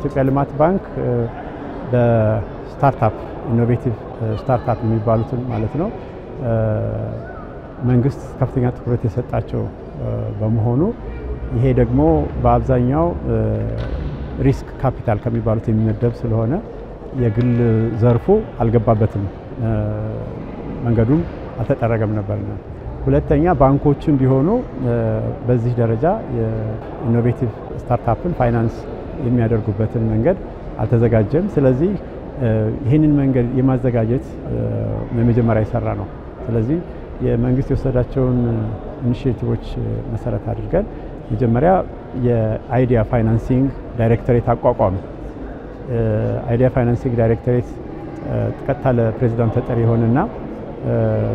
ኢትዮጵያ ልማት ባንክ በ startup innovative startup የሚባሉትን ማለት ነው መንግስት ከፍተኛ ትኩረት የሰጣቸው በመሆኑ ይሄ ደግሞ በአብዛኛው risk capital ከሚባሉት የሚመደብ ስለሆነ የግል ዘርፉ አልገባበትም፣ መንገዱም አልተጠረገም ነበርና። ሁለተኛ ባንኮችም ቢሆኑ በዚህ ደረጃ የ innovative startup ን finance የሚያደርጉበትን መንገድ አልተዘጋጀም። ስለዚህ ይህንን መንገድ የማዘጋጀት የመጀመሪያ የሰራ ነው። ስለዚህ የመንግስት የወሰዳቸውን initiative ኦች መሰረት አድርገን መጀመሪያ የ idea financing ዳይሬክቶሬት አቋቋም። idea financing ዳይሬክቶሬት ቀጥታ ለፕሬዚዳንት ተጠሪ የሆነና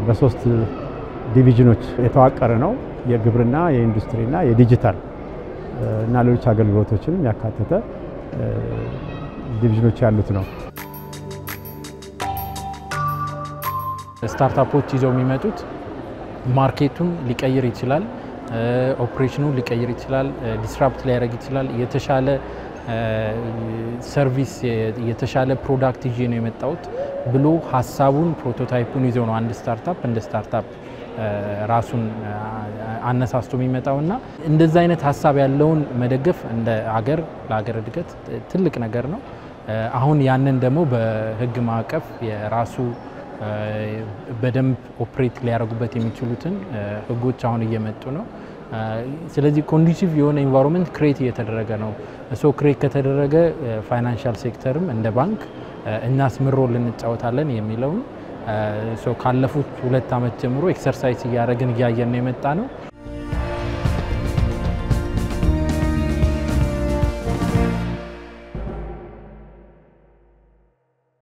በሶስት division ኦች የተዋቀረ ነው። የግብርና፣ የኢንዱስትሪና የዲጂታል እና ሌሎች አገልግሎቶችንም ያካተተ division ኦች ያሉት ነው። startup ኦች ይዘው የሚመጡት market ኡን ሊቀይር ይችላል፣ ኦፕሬሽኑን ሊቀይር ይችላል፣ disrupt ሊያደርግ ይችላል። የተሻለ service፣ የተሻለ product ይዤ ነው የመጣሁት ብሎ ሀሳቡን prototype ኡን ይዘው ነው አንድ startup እንደ startup ራሱን አነሳስቶ የሚመጣው እና እንደዛ አይነት ሀሳብ ያለውን መደገፍ እንደ አገር ለሀገር እድገት ትልቅ ነገር ነው። አሁን ያንን ደግሞ በህግ ማዕቀፍ የራሱ በደንብ operate ሊያደርጉበት የሚችሉትን ህጎች አሁን እየመጡ ነው። ስለዚህ conducive የሆነ environment create እየተደረገ ነው። so create ከተደረገ financial sector ም እንደ ባንክ role እንጫወታለን የሚለውን ካለፉት ሁለት ዓመት ጀምሮ exercise እያደረግን እያየን ነው የመጣ ነው።